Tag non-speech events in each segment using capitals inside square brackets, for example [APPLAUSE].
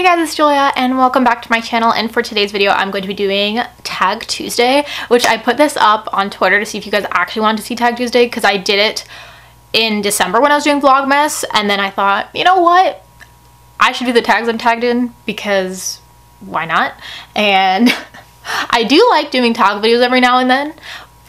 Hey guys, it's Julia and welcome back to my channel and for today's video I'm going to be doing Tag Tuesday which I put this up on Twitter to see if you guys actually wanted to see Tag Tuesday because I did it in December when I was doing Vlogmas and then I thought, you know what? I should do the tags I'm tagged in because why not? And [LAUGHS] I do like doing tag videos every now and then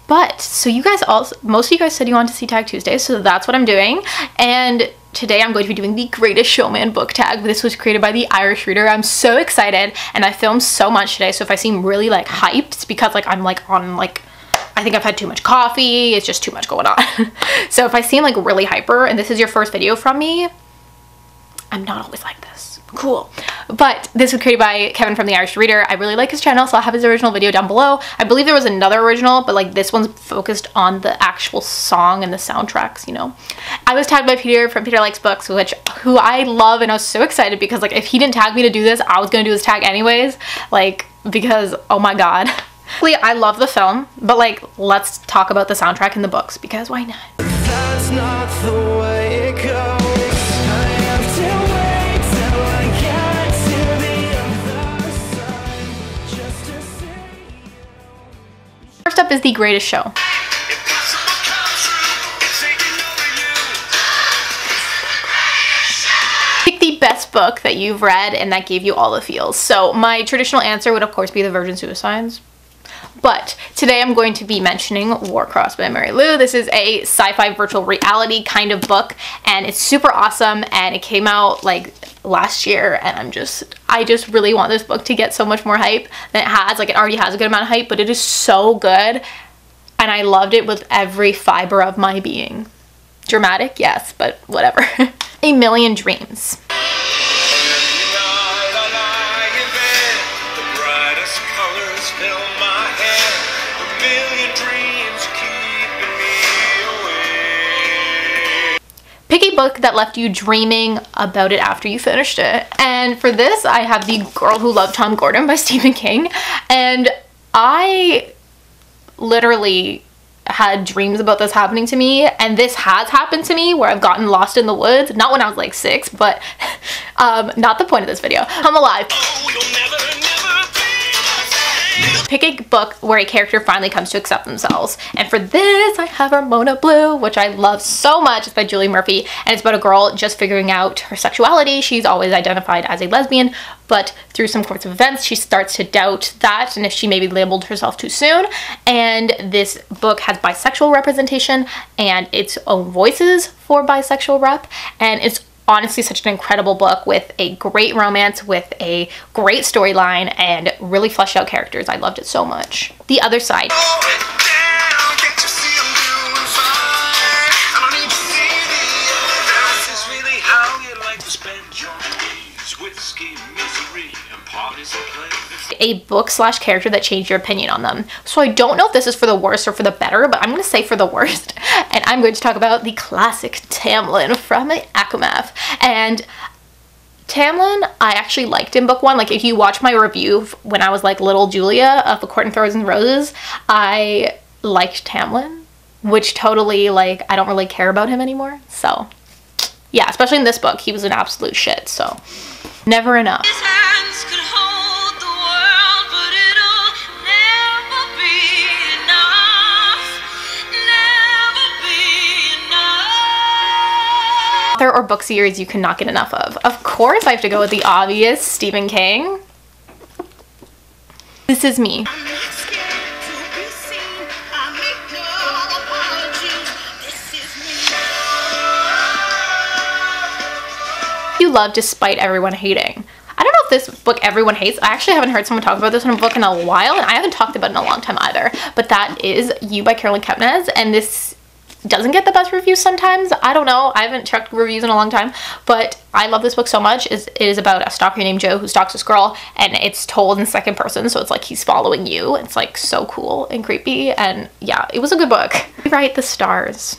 but so you guys also most of you guys said you wanted to see Tag Tuesday so that's what I'm doing and today I'm going to be doing the Greatest Showman book tag. This was created by the Irish Reader. I'm so excited and I filmed so much today so if I seem really like hyped it's because like I'm like on like I think I've had too much coffee. It's just too much going on. [LAUGHS] so if I seem like really hyper and this is your first video from me, I'm not always like this cool. But this was created by Kevin from the Irish Reader. I really like his channel, so I'll have his original video down below. I believe there was another original, but like this one's focused on the actual song and the soundtracks, you know. I was tagged by Peter from Peter Likes Books, which who I love and I was so excited because like if he didn't tag me to do this, I was gonna do this tag anyways. Like because oh my god. I love the film, but like let's talk about the soundtrack in the books because why not? Is The Greatest Show. Pick the best book that you've read and that gave you all the feels. So my traditional answer would of course be The Virgin Suicides. But today I'm going to be mentioning Warcross by Marie Lu. This is a sci-fi virtual reality kind of book and it's super awesome and it came out like last year and I'm just I just really want this book to get so much more hype than it has. Like it already has a good amount of hype but it is so good and I loved it with every fiber of my being. Dramatic yes but whatever. [LAUGHS] A million dreams Pick a book that left you dreaming about it after you finished it. And for this, I have The Girl Who Loved Tom Gordon by [LAUGHS] Stephen King. And I literally had dreams about this happening to me and this has happened to me where I've gotten lost in the woods not when I was like six but [LAUGHS] um, not the point of this video I'm alive oh, Pick a book where a character finally comes to accept themselves. And for this, I have Ramona Blue, which I love so much. It's by Julie Murphy, and it's about a girl just figuring out her sexuality. She's always identified as a lesbian, but through some course of events, she starts to doubt that and if she maybe labeled herself too soon. And this book has bisexual representation and its own voices for bisexual rep, and it's honestly such an incredible book with a great romance, with a great storyline, and really fleshed out characters. I loved it so much. The Other Side. A book slash character that changed your opinion on them. So I don't know if this is for the worst or for the better, but I'm going to say for the worst. [LAUGHS] And I'm going to talk about the classic Tamlin from ACOMAF. And Tamlin, I actually liked in book one. Like if you watch my review when I was like little Julia of A Court in Thorns and Roses, I liked Tamlin, which totally like I don't really care about him anymore. So yeah, especially in this book, he was an absolute shit. So never enough. author or book series you cannot get enough of. Of course I have to go with the obvious Stephen King. This is me. Love despite everyone hating. I don't know if this book everyone hates. I actually haven't heard someone talk about this in a book in a while and I haven't talked about it in a long time either. But that is You by Caroline Kepnes and this doesn't get the best reviews sometimes. I don't know. I haven't checked reviews in a long time, but I love this book so much. It is about a stalker named Joe who stalks this girl, and it's told in second person, so it's like he's following you. It's like so cool and creepy, and yeah, it was a good book. Rewrite the stars.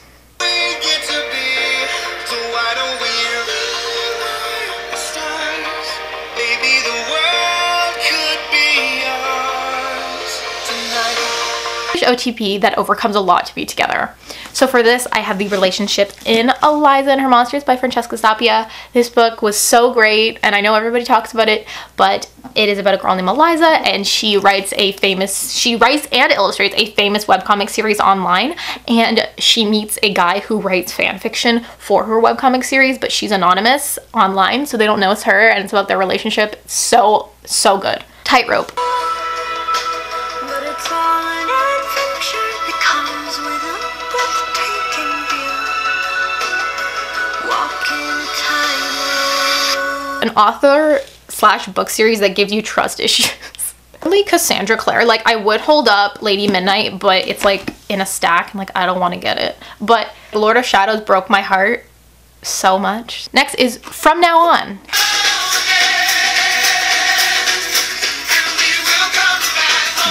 OTP that overcomes a lot to be together. So for this, I have the relationship in Eliza and Her Monsters by Francesca Zappia. This book was so great, and I know everybody talks about it, but it is about a girl named Eliza, and she writes a famous, she writes and illustrates a famous webcomic series online, and she meets a guy who writes fan fiction for her webcomic series, but she's anonymous online, so they don't know it's her, and it's about their relationship. So, so good. Tightrope. An author slash book series that gives you trust [LAUGHS] issues. Really Cassandra Clare, like I would hold up Lady Midnight, but it's like in a stack and like I don't want to get it. But Lord of Shadows broke my heart so much. Next is From Now On.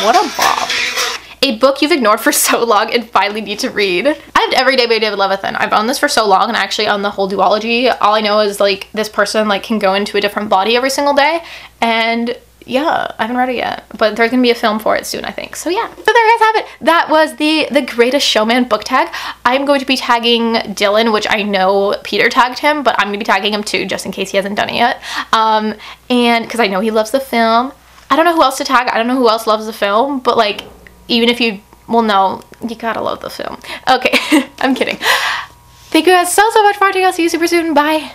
What a bop. A book you've ignored for [LAUGHS] so long and finally need to read. I have Everyday by David Levithan. I've owned this for so long and actually on the whole duology, all I know is like this person like can go into a different body every single day and yeah, I haven't read it yet, but there's gonna be a film for it soon, I think. So yeah, so there you guys have it. That was the the Greatest Showman book tag. I'm going to be tagging Dylan, which I know Peter tagged him, but I'm gonna be tagging him too, just in case he hasn't done it yet. Um, and because I know he loves the film. I don't know who else to tag. I don't know who else loves the film, but like even if you, well, no, you gotta love the film. Okay, [LAUGHS] I'm kidding. Thank you guys so, so much for watching. I'll see you super soon. Bye.